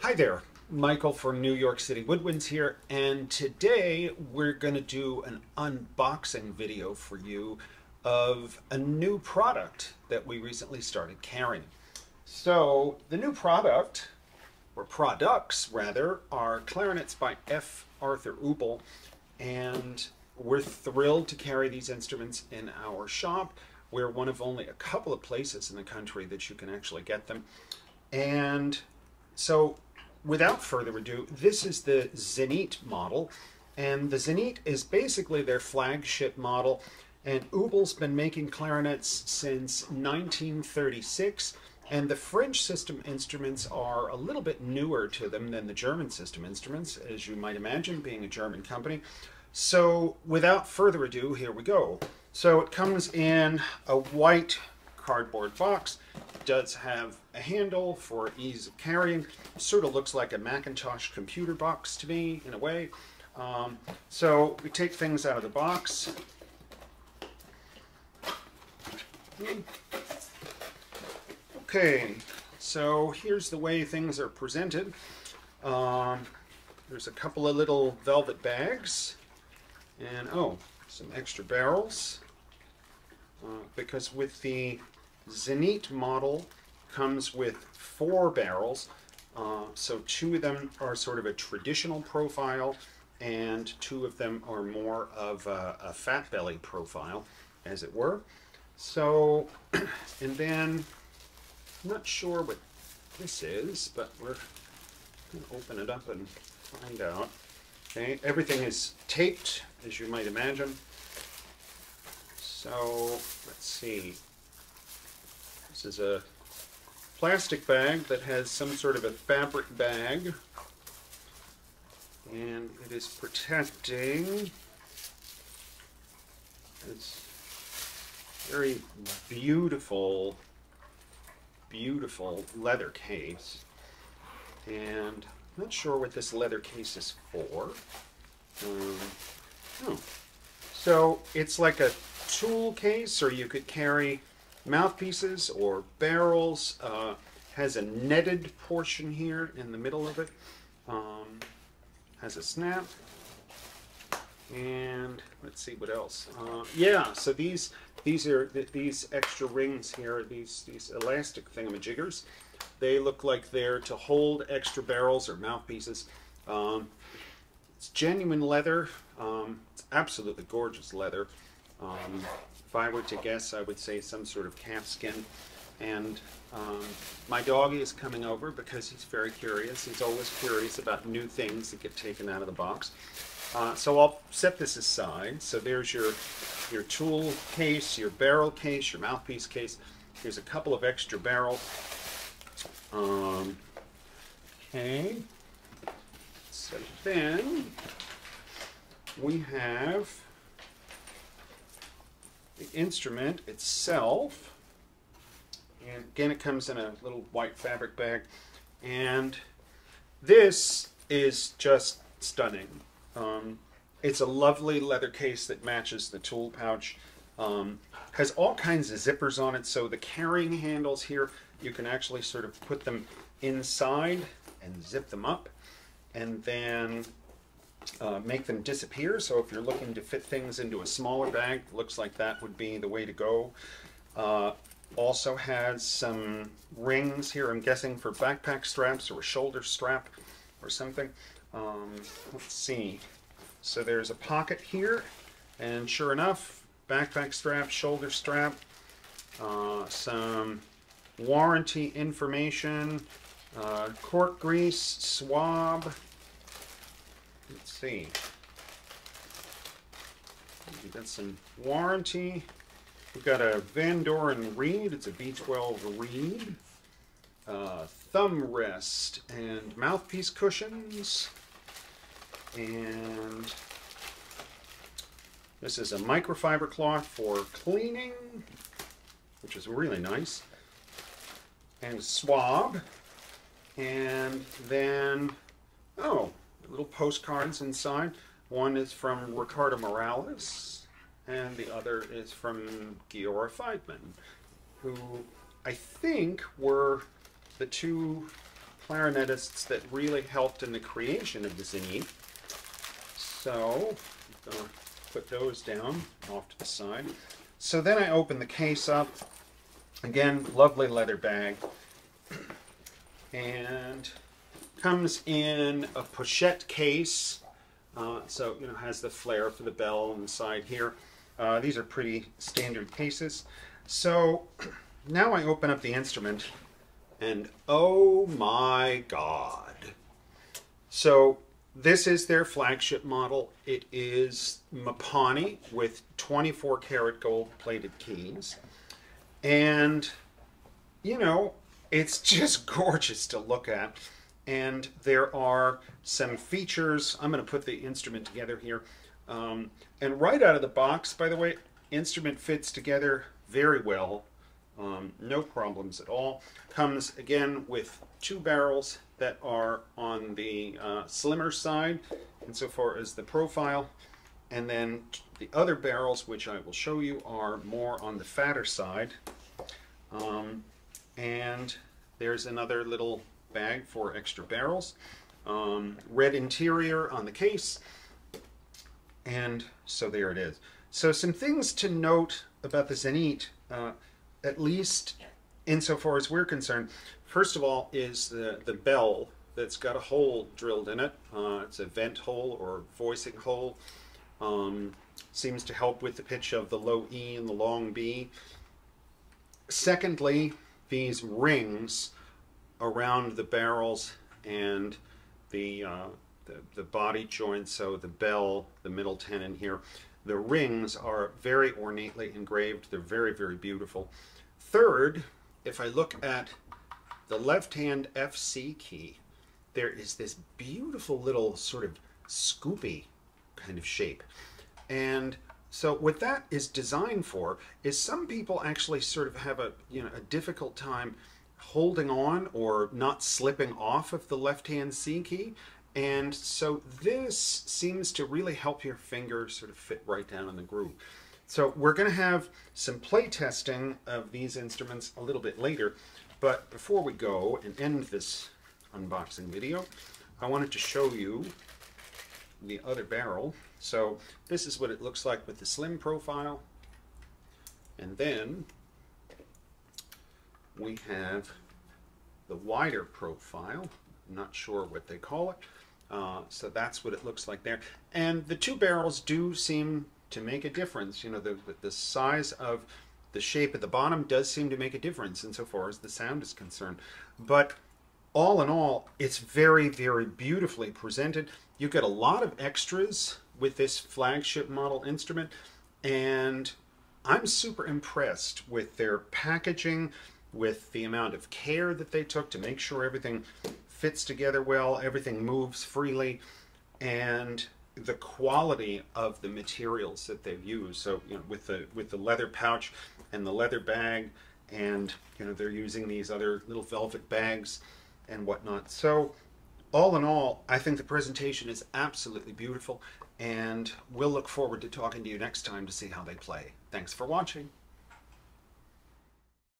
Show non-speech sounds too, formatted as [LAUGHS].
Hi there, Michael from New York City Woodwinds here, and today we're going to do an unboxing video for you of a new product that we recently started carrying. So the new product, or products rather, are clarinets by F. Arthur Uebel, and we're thrilled to carry these instruments in our shop. We're one of only a couple of places in the country that you can actually get them. And so without further ado, this is the Zenit model. And the Zenit is basically their flagship model. And Uebel's been making clarinets since 1936. And the French system instruments are a little bit newer to them than the German system instruments, as you might imagine, being a German company. So without further ado, here we go. So it comes in a white cardboard box. It does have a handle for ease of carrying. Sort of looks like a Macintosh computer box to me, in a way. Um, so we take things out of the box. Okay, so here's the way things are presented. Um, there's a couple of little velvet bags. And, oh, some extra barrels. Because with the Zenit model comes with four barrels. Uh, so two of them are sort of a traditional profile and two of them are more of a, a fat belly profile, as it were. So, [CLEARS THROAT] and then, I'm not sure what this is, but we're going to open it up and find out. Okay, everything is taped, as you might imagine. So, let's see. This is a plastic bag that has some sort of a fabric bag. And it is protecting this very beautiful, beautiful leather case. And I'm not sure what this leather case is for. Um, oh. So it's like a tool case, or you could carry mouthpieces or barrels. Uh, has a netted portion here in the middle of it. Um, has a snap. And let's see what else. Uh, yeah, so these these are th these extra rings here, these these elastic thingamajiggers. They look like they're to hold extra barrels or mouthpieces. Um, it's genuine leather. Um, it's absolutely gorgeous leather. Um, if I were to guess, I would say some sort of calfskin. And um, my doggy is coming over because he's very curious. He's always curious about new things that get taken out of the box. Uh, so I'll set this aside. So there's your, your tool case, your barrel case, your mouthpiece case. Here's a couple of extra barrels. Um, okay. So then we have the instrument itself. And again, it comes in a little white fabric bag. And this is just stunning. Um, it's a lovely leather case that matches the tool pouch. Um, has all kinds of zippers on it, so the carrying handles here, you can actually sort of put them inside and zip them up. And then uh, make them disappear. So if you're looking to fit things into a smaller bag, looks like that would be the way to go. Uh, also has some rings here, I'm guessing for backpack straps or a shoulder strap or something. Um, let's see. So there's a pocket here, and sure enough, backpack strap, shoulder strap, uh, some warranty information, uh, cork grease, swab, Let's see. We've got some warranty. We've got a Vandoren reed. It's a V12 reed. Uh, thumb rest and mouthpiece cushions. And this is a microfiber cloth for cleaning, which is really nice. And swab. And then, oh, little postcards inside. One is from Ricardo Morales, and the other is from Giora Feidman, who I think were the two clarinetists that really helped in the creation of the Zenit. So, I'm going to put those down off to the side. So then I open the case up. Again, lovely leather bag. And comes in a pochette case. Uh, so, you know, has the flare for the bell on the side here. Uh, these are pretty standard cases. So [CLEARS THROAT] now I open up the instrument and oh my god. So this is their flagship model. It is Mopane with 24 karat gold plated keys. And, you know, it's [LAUGHS] just gorgeous to look at. And there are some features. I'm going to put the instrument together here. Um, and right out of the box, by the way, instrument fits together very well. Um, no problems at all. Comes again with two barrels that are on the uh, slimmer side insofar as the profile. And then the other barrels, which I will show you, are more on the fatter side. Um, and there's another little bag for extra barrels. Um, red interior on the case. And so there it is. So some things to note about the Zenit, uh, at least insofar as we're concerned. First of all is the, the bell that's got a hole drilled in it. Uh, it's a vent hole or voicing hole. Um, seems to help with the pitch of the low E and the long B. Secondly, these rings around the barrels and the uh, the, the body joint, so the bell, the middle tenon here. The rings are very ornately engraved. They're very, very beautiful. Third, if I look at the left-hand FC key, there is this beautiful little sort of scoopy kind of shape. And so what that is designed for is some people actually sort of have a, you know, a difficult time holding on or not slipping off of the left-hand C key. And so this seems to really help your finger sort of fit right down in the groove. So we're going to have some play testing of these instruments a little bit later. But before we go and end this unboxing video, I wanted to show you the other barrel. So this is what it looks like with the slim profile. And then we have the wider profile. I'm not sure what they call it. Uh, so that's what it looks like there. And the two barrels do seem to make a difference. You know, the, the size of the shape at the bottom does seem to make a difference insofar as the sound is concerned. But all in all, it's very, very beautifully presented. You get a lot of extras with this flagship model instrument, and I'm super impressed with their packaging, with the amount of care that they took to make sure everything fits together well, everything moves freely, and the quality of the materials that they've used. So, you know, with the with the leather pouch and the leather bag, and you know, they're using these other little velvet bags and whatnot. So, all in all, I think the presentation is absolutely beautiful, and we'll look forward to talking to you next time to see how they play. Thanks for watching.